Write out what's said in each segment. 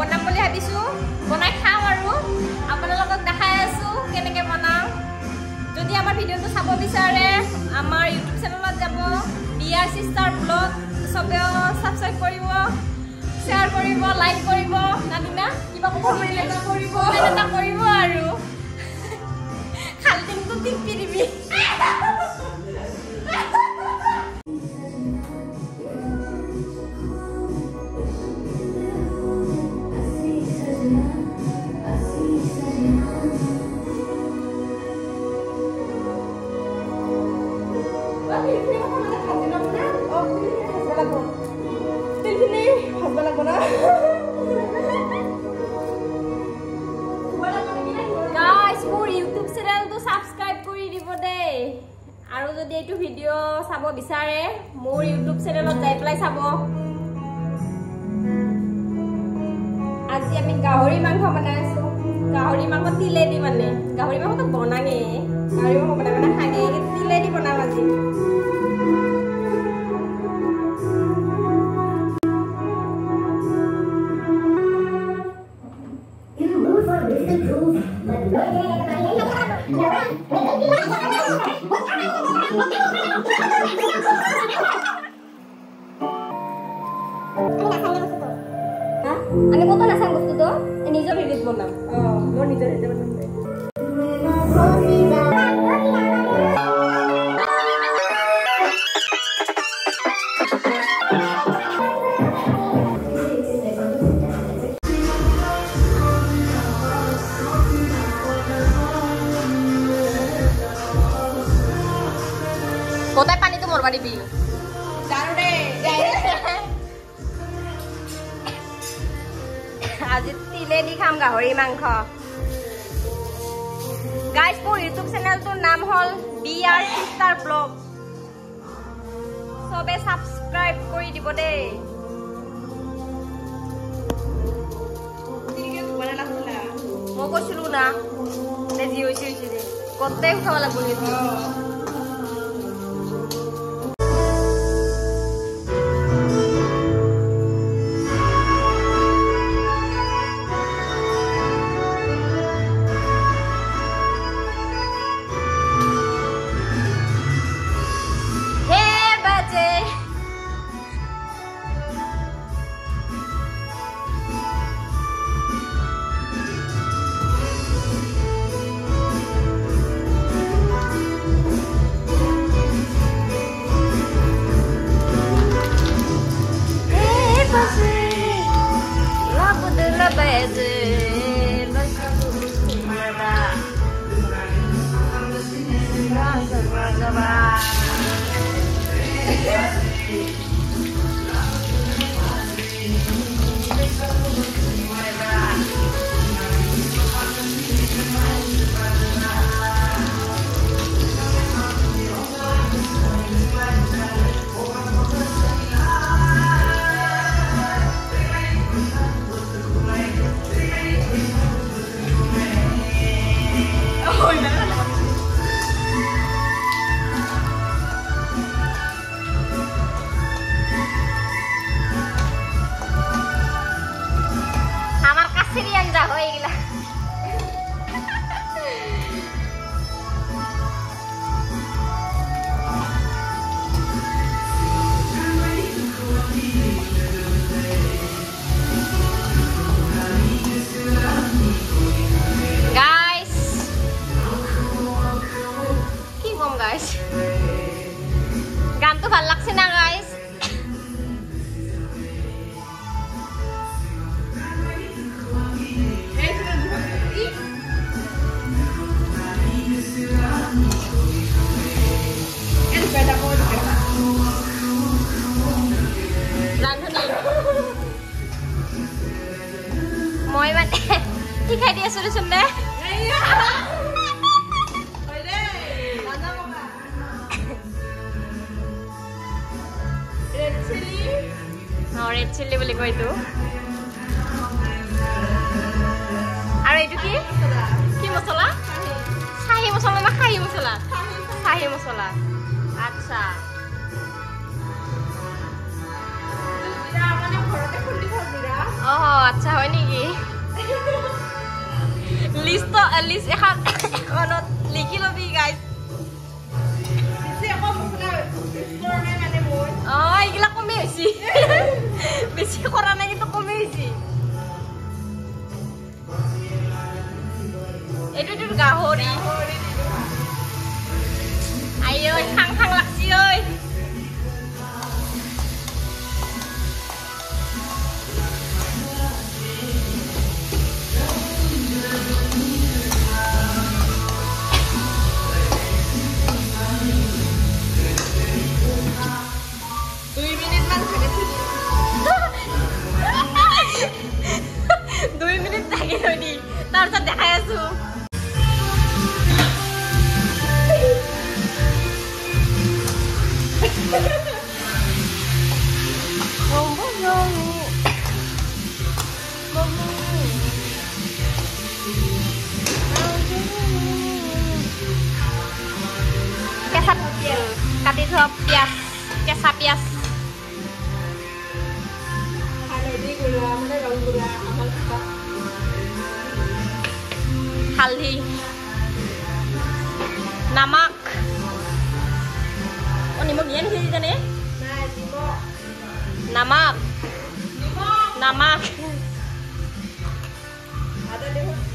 বনাম বুলি ভাবিছোঁ। বনাই খাওঁ আৰু। আপোনালোকক দেখাই আছোঁ কেনেকৈ বনাওঁ যদি আমাৰ ভিডিঅ'টো চাব বিচাৰে আমাৰ ইউটিউব চেনেলত যাব। বি আৰ চিষ্টাৰ ব্লগ চবেও ছাবস্ক্ৰাইব কৰিব শ্বেয়াৰ কৰিব লাইক কৰিব। নাদিনা কিবা কৰিব আৰু। কৰি দিব দেই আৰু যদি এইটো ভিডিঅ' চাব বিচাৰে মোৰ ইউটিউব চেনেলত যাই পেলাই চাব। আজি আমি গাহৰি মাংস বনাই আছো। গাহৰি মাংস তিলেদি মানে। গাহৰি মাংসটো বনাঙে গাহৰি মাংস বনাই মানে খাঙে তিলেদি বনাম আজি। আজি তিলে দি খাম গাহৰি মাংস। গাইজ মোৰ ইউটিউব চেনেলটোৰ নাম হ'ল বি আৰ চিষ্টাৰ ব্লগ চবে ছাবস্ক্ৰাইব কৰি দিব দেই। মই কৈছিলো না। যি হৈছে হৈছে দে। গোটেই উঠাব লাগিব শিকাই দি আছো দেচোন দে ৰেড চিলি বুলি কয় এইটো আৰু এইটো কি কি মছলা চাহী মছলা না খাহী মছলা চাহী মছলা আচ্ছা অ আচ্ছা হয় নেকি লিষ্ট লিষ্ট এখন এখনত লিখি ল'বি গাইজ অঁ এইগিলা কমেই হৈছে বেছি কৰা নাই কিন্তু কমেই হৈছে এইটোতো গাহৰি আই ঐ খাং খাং লাগছি ঐ sat kati so pias pias haldi halhi namak oh nimo biyen sih jane namak namak ada deh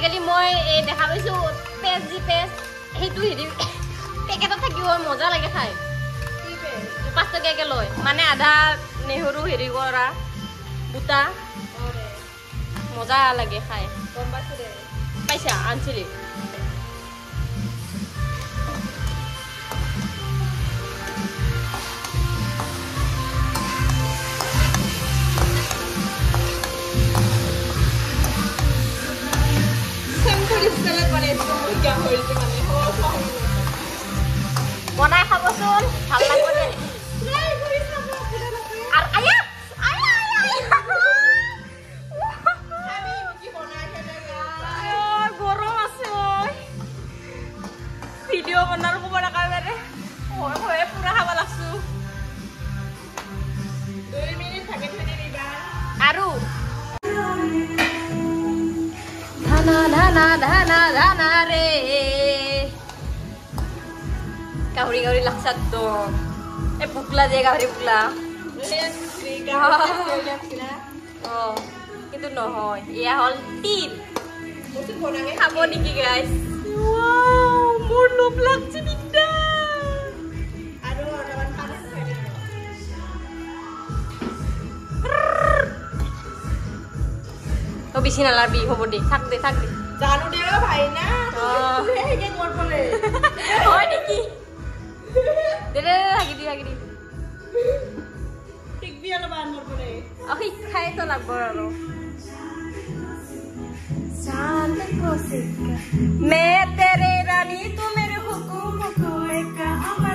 আজিকালি মই এই দেখা পাইছোঁ পেষ্ট যি পেষ্ট সেইটো হেৰি পেকেটত থাকিব মজা লাগে খাই। পাঁচ টকীয়াকৈ লয়। মানে আধা নেহৰু হেৰি কৰা দে। মজা লাগে খাই। গম পাইছোঁ পাইছা আনছিলি বনাৰ ক'ব একেবাৰে হয় হয় পুৰা খাব লাগছোঁ দুই মিনিট থাকি থৈ দিবা আৰু ধানা ধানা ধানা ধানা ৰে গাহৰি গাহৰি লাগছে একদম এই বুকলা যে গাহৰি বুকলা অঁ কিন্তু নহয় এয়া হ'ল তিল খাব নেকি গাইছ কাপড় লোভ লাগছে বেশি বিছিনা লাবি হব দে থাক দে থাক দে। জানো দে ভাই না হয় নাকি? লাগি দি লাগি দি। ঠিক বি আলো লাগব আলো চাঁদ जानी तू मेरे हुकुम को कहाँ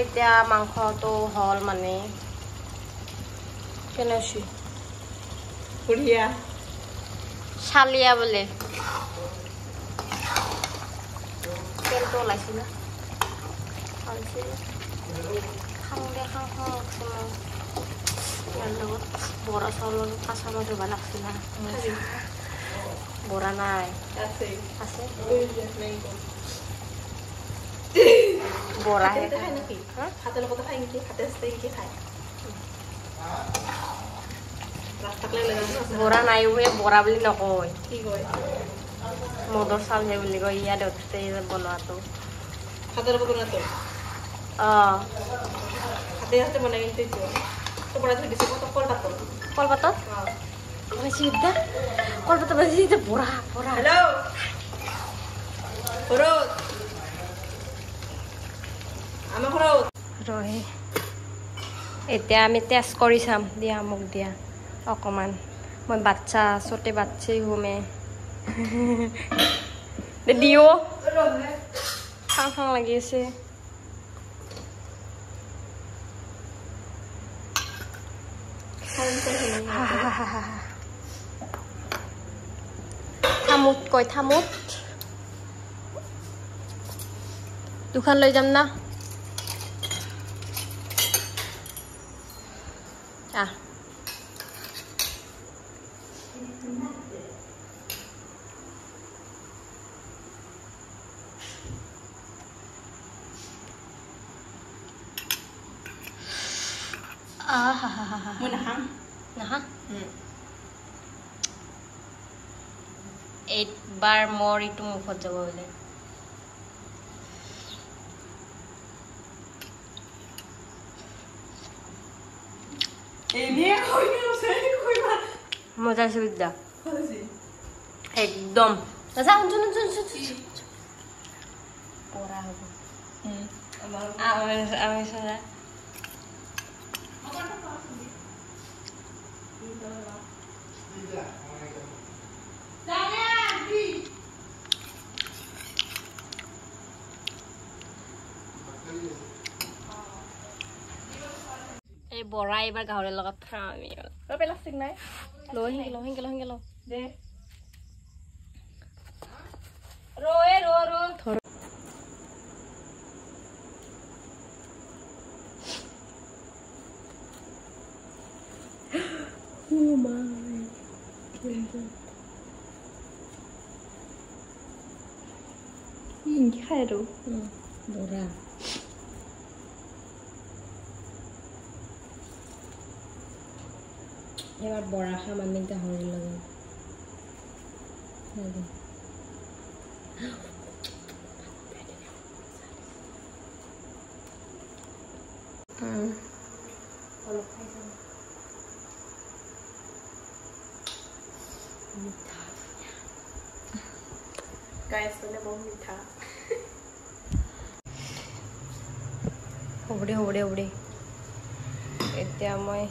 এতিয়া মাংসটো হ'ল মানে কেনে হৈছে বঢ়িয়া। চালিয়া বোলে। তেলটো ওলাইছে না? খাওঁ দে খাওঁ খাওঁ ইয়াৰ লগত বৰা চাউলৰ কাঁচা মাছ ধুবা লাগছে না বৰা নাই। আছে। বৰাহে হাতে খায় নেকি হা? হাতেৰ লগত খায় নেকি হাতে হাতে বৰা নাই বৰা বুলি নকয় মদৰ চাউলহে বুলি কয় ইয়াত বনোৱাটো হাতে হাতে কলপাতত কলপাতত এতিয়া বৰা বৰা হ্যালো ৰহে। এতিয়া আমি টেষ্ট কৰি চাম। দিয়া মোক দিয়া। অকণমান মই বাচ্চা চতে বাচ্চাই ঘুমে। দিও। খাওঁ খাওঁ লাগি আছে। থামুত কয় থামুত। দুখন লৈ যাম না? মোৰ মুখত যাব বোলে মজা আছে বিদ্যা একদম পৰা হ'ব আমি আমি এই বৰা এইবাৰ গাহৰিৰ লগত খাওঁ আমি। প্লাষ্টিক নাই? লৈ সেনেকে লওঁ সেনেকে লওঁ সেনেকে লওঁ। দে। ৰ এ ৰ। ৰ ইনকি খাই আৰু বৰা এবাৰ বৰা খাম আমি গাহৰিৰ লগত গাইছ মানে বহুত মিঠা হ'ব দে হ'ব দে হ'ব দে এতিয়া মই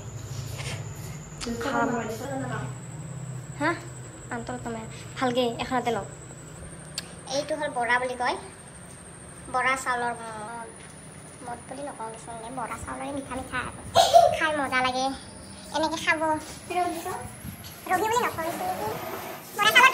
ভালকে এখনতে লওঁ এইটো হ'ল বৰা বুলি কয়। বৰা চাউলৰ মদ বুলি নকওঁ কিছুমানে বৰা চাউলৰে মিঠা মিঠা। খাই মজা লাগে। এনেকৈ খাব। ৰবি বুলি নকওঁ বৰা চাউলৰ